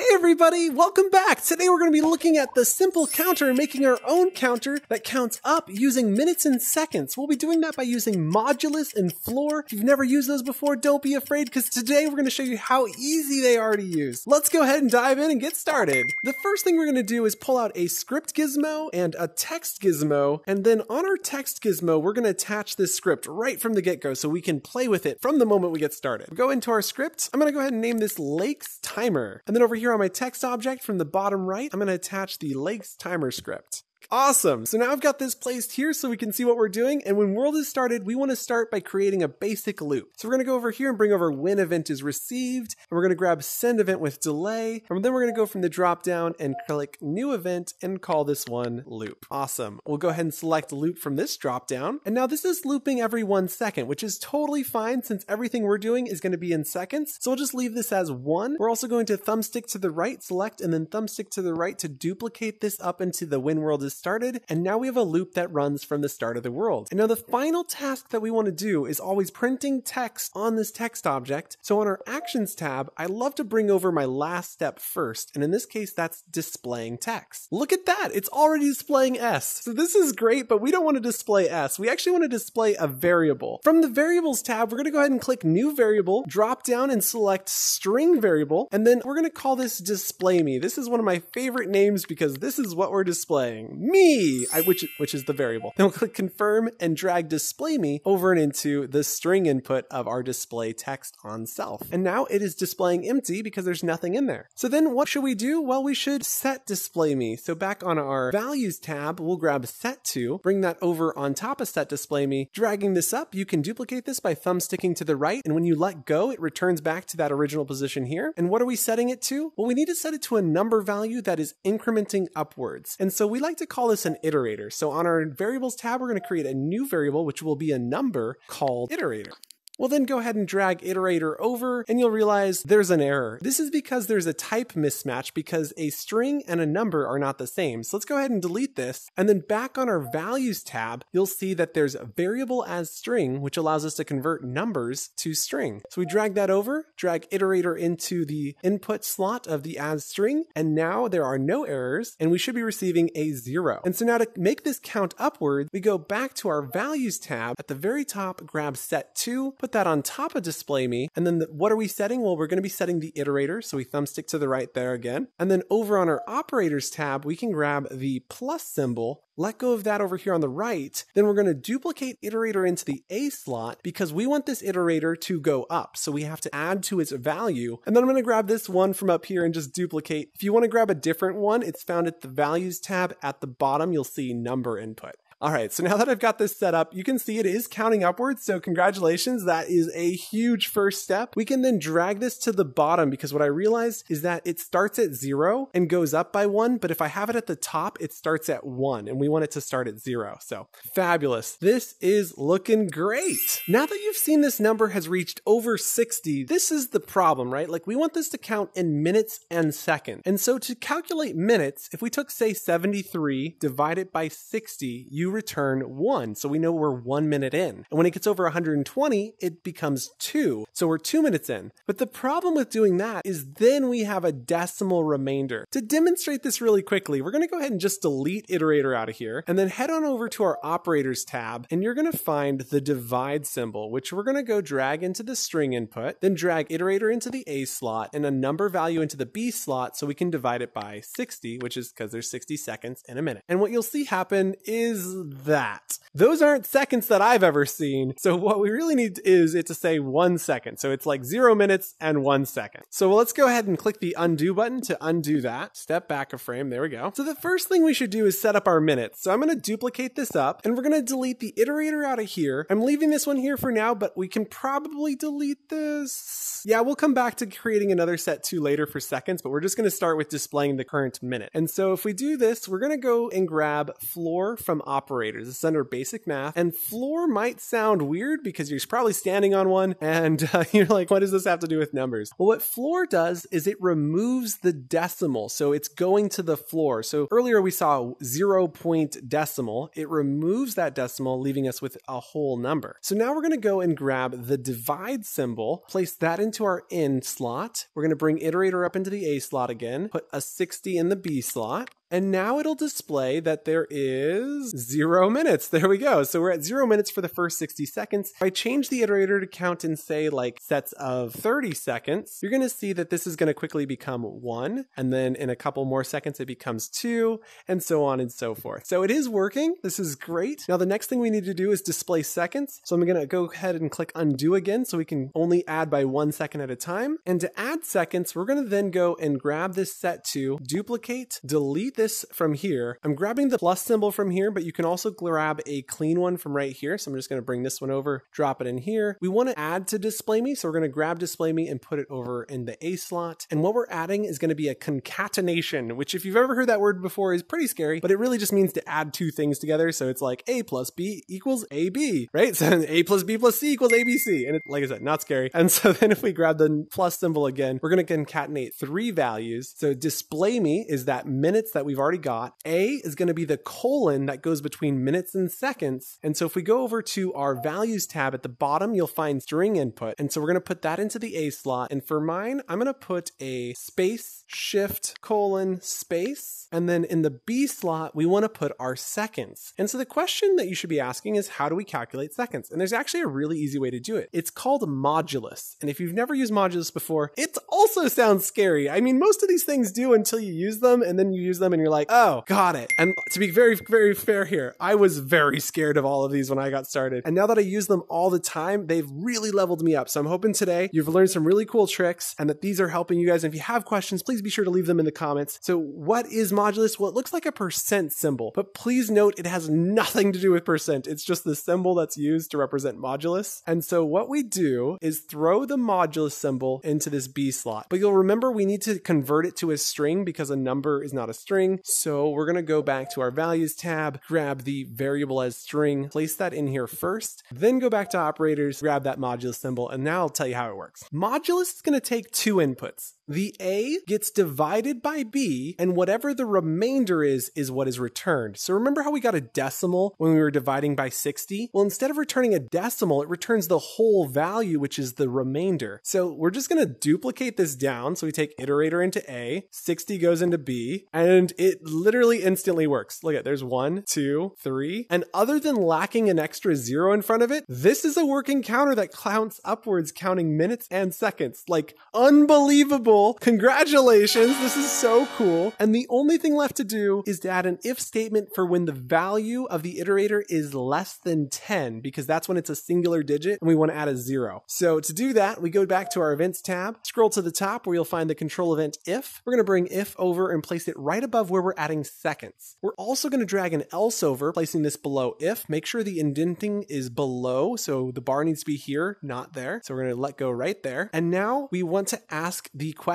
Hey everybody, welcome back! Today we're going to be looking at the simple counter and making our own counter that counts up using minutes and seconds. We'll be doing that by using modulus and floor. If you've never used those before, don't be afraid because today we're going to show you how easy they are to use. Let's go ahead and dive in and get started. The first thing we're going to do is pull out a script gizmo and a text gizmo, and then on our text gizmo, we're going to attach this script right from the get-go so we can play with it from the moment we get started. Go into our script. I'm going to go ahead and name this Laex Timer. And then over here on my text object from the bottom right, I'm going to attach the Laex timer script. Awesome. So now I've got this placed here so we can see what we're doing. And when world is started, we want to start by creating a basic loop. So we're going to go over here and bring over when event is received. And we're going to grab send event with delay. And then we're going to go from the drop down and click new event and call this one loop. Awesome. We'll go ahead and select loop from this drop down. And now this is looping every one second, which is totally fine since everything we're doing is going to be in seconds. So we'll just leave this as one. We're also going to thumbstick to the right, select, and then thumbstick to the right to duplicate this up into the when world is started, and now we have a loop that runs from the start of the world. And now the final task that we want to do is always printing text on this text object. So on our actions tab, I love to bring over my last step first, and in this case, that's displaying text. Look at that, it's already displaying S. So this is great, but we don't want to display S. We actually want to display a variable. From the variables tab, we're going to go ahead and click new variable, drop down and select string variable, and then we're going to call this display me. This is one of my favorite names because this is what we're displaying me, I, which, which is the variable. Then we'll click confirm and drag display me over and into the string input of our display text on self. And now it is displaying empty because there's nothing in there. So then what should we do? Well, we should set display me. So back on our values tab, we'll grab set to, bring that over on top of set display me. Dragging this up, you can duplicate this by thumb sticking to the right. And when you let go, it returns back to that original position here. And what are we setting it to? Well, we need to set it to a number value that is incrementing upwards. And so we like to call this an iterator. So on our variables tab, we're going to create a new variable, which will be a number called iterator. Well, then go ahead and drag iterator over and you'll realize there's an error. This is because there's a type mismatch because a string and a number are not the same. So let's go ahead and delete this. And then back on our values tab, you'll see that there's a variable as string, which allows us to convert numbers to string. So we drag that over, drag iterator into the input slot of the as string, and now there are no errors and we should be receiving a zero. And so now to make this count upward, we go back to our values tab at the very top, grab set to, put put that on top of display me. And then the, what are we setting? Well, we're going to be setting the iterator. So we thumbstick to the right there again. And then over on our operators tab, we can grab the plus symbol let go of that over here on the right, then we're going to duplicate iterator into the A slot because we want this iterator to go up. So we have to add to its value. And then I'm going to grab this one from up here and just duplicate. If you want to grab a different one, it's found at the values tab at the bottom. You'll see number input. All right, so now that I've got this set up, you can see it is counting upwards. So congratulations, that is a huge first step. We can then drag this to the bottom because what I realized is that it starts at zero and goes up by one. But if I have it at the top, it starts at one and we want it to start at zero. So fabulous. This is looking great. Now that you've seen this number has reached over 60, this is the problem, right? Like we want this to count in minutes and seconds. And so to calculate minutes, if we took say 73 divided by 60, return one. So we know we're one minute in. And when it gets over 120, it becomes two. So we're two minutes in. But the problem with doing that is then we have a decimal remainder. To demonstrate this really quickly, we're going to go ahead and just delete iterator out of here and then head on over to our operators tab and you're going to find the divide symbol, which we're going to go drag into the string input, then drag iterator into the A slot and a number value into the B slot so we can divide it by 60, which is because there's 60 seconds in a minute. And what you'll see happen is that. Those aren't seconds that I've ever seen. So what we really need is it to say one second. So it's like zero minutes and one second. So let's go ahead and click the undo button to undo that. Step back a frame. There we go. So the first thing we should do is set up our minutes. So I'm going to duplicate this up and we're going to delete the iterator out of here. I'm leaving this one here for now, but we can probably delete this. Yeah, we'll come back to creating another set to later for seconds, but we're just going to start with displaying the current minute. And so if we do this, we're going to go and grab floor from operator operators. Is under basic math. And floor might sound weird because you're probably standing on one and uh, you're like, what does this have to do with numbers? Well, what floor does is it removes the decimal. So it's going to the floor. So earlier we saw zero point decimal. It removes that decimal, leaving us with a whole number. So now we're going to go and grab the divide symbol, place that into our in slot. We're going to bring iterator up into the A slot again, put a 60 in the B slot. And now it'll display that there is zero minutes. There we go. So we're at zero minutes for the first 60 seconds. If I change the iterator to count in, say, like sets of 30 seconds, you're going to see that this is going to quickly become one. And then in a couple more seconds, it becomes two, and so on and so forth. So it is working. This is great. Now, the next thing we need to do is display seconds. So I'm going to go ahead and click undo again so we can only add by one second at a time. And to add seconds, we're going to then go and grab this set to duplicate, delete this from here. I'm grabbing the plus symbol from here, but you can also grab a clean one from right here. So I'm just going to bring this one over, drop it in here. We want to add to display me. So we're going to grab display me and put it over in the A slot. And what we're adding is going to be a concatenation, which if you've ever heard that word before is pretty scary, but it really just means to add two things together. So it's like A plus B equals AB, right? So A plus B plus C equals ABC. And it, like I said, not scary. And so then if we grab the plus symbol again, we're going to concatenate three values. So display me is that minutes that we've already got. A is going to be the colon that goes between minutes and seconds. And so if we go over to our values tab at the bottom, you'll find string input. And so we're going to put that into the A slot. And for mine, I'm going to put a space, shift, colon, space. And then in the B slot, we want to put our seconds. And so the question that you should be asking is how do we calculate seconds? And there's actually a really easy way to do it. It's called modulus. And if you've never used modulus before, it also sounds scary. I mean, most of these things do until you use them and then you use them and you're like, oh, got it. And to be very, very fair here, I was very scared of all of these when I got started. And now that I use them all the time, they've really leveled me up. So I'm hoping today you've learned some really cool tricks and that these are helping you guys. And if you have questions, please be sure to leave them in the comments. So what is modulus? Well, it looks like a percent symbol, but please note it has nothing to do with percent. It's just the symbol that's used to represent modulus. And so what we do is throw the modulus symbol into this B slot. But you'll remember we need to convert it to a string because a number is not a string. So we're going to go back to our values tab, grab the variable as string, place that in here first, then go back to operators, grab that modulus symbol, and now I'll tell you how it works. Modulus is going to take two inputs. The A gets divided by B, and whatever the remainder is, is what is returned. So remember how we got a decimal when we were dividing by 60? Well, instead of returning a decimal, it returns the whole value, which is the remainder. So we're just going to duplicate this down. So we take iterator into A, 60 goes into B, and it literally instantly works. Look at there's one, two, three. And other than lacking an extra zero in front of it, this is a working counter that counts upwards, counting minutes and seconds. Like unbelievable. Congratulations. This is so cool. And the only thing left to do is to add an if statement for when the value of the iterator is less than 10, because that's when it's a singular digit and we want to add a zero. So to do that, we go back to our events tab, scroll to the top where you'll find the control event if. We're going to bring if over and place it right above where we're adding seconds. We're also going to drag an else over, placing this below if. Make sure the indenting is below, so the bar needs to be here, not there. So we're going to let go right there. And now we want to ask the question,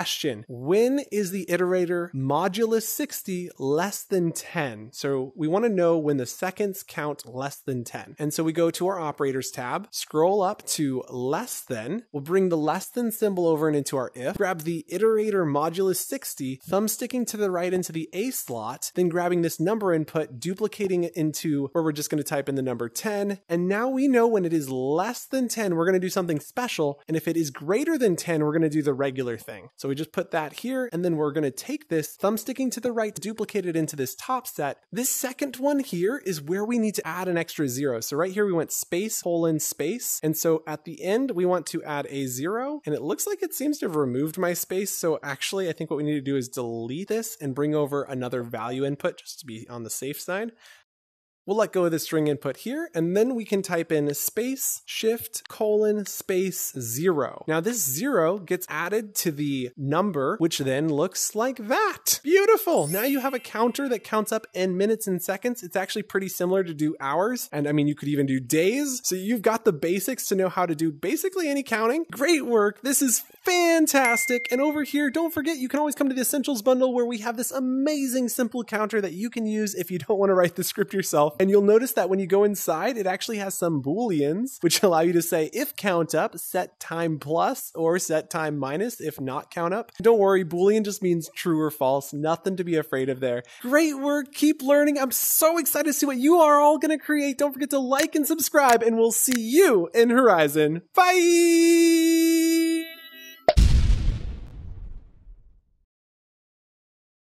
when is the iterator modulus 60 less than 10? So we want to know when the seconds count less than 10. And so we go to our operators tab, scroll up to less than, we'll bring the less than symbol over and into our if, grab the iterator modulus 60, thumb sticking to the right into the A slot, then grabbing this number input, duplicating it into where we're just going to type in the number 10. And now we know when it is less than 10, we're going to do something special. And if it is greater than 10, we're going to do the regular thing. So we just put that here, and then we're going to take this thumb sticking to the right, duplicate it into this top set. This second one here is where we need to add an extra zero. So right here, we went space, colon, space. And so at the end, we want to add a zero, and it looks like it seems to have removed my space. So actually, I think what we need to do is delete this and bring over another value input just to be on the safe side. We'll let go of the string input here, and then we can type in space, shift, colon, space, zero. Now this zero gets added to the number, which then looks like that. Beautiful. Now you have a counter that counts up in minutes and seconds. It's actually pretty similar to do hours. And I mean, you could even do days. So you've got the basics to know how to do basically any counting. Great work. This is fantastic. And over here, don't forget, you can always come to the essentials bundle where we have this amazing simple counter that you can use if you don't want to write the script yourself. And you'll notice that when you go inside, it actually has some booleans, which allow you to say if count up, set time plus, or set time minus if not count up. Don't worry, boolean just means true or false. Nothing to be afraid of there. Great work. Keep learning. I'm so excited to see what you are all going to create. Don't forget to like and subscribe, and we'll see you in Horizon. Bye!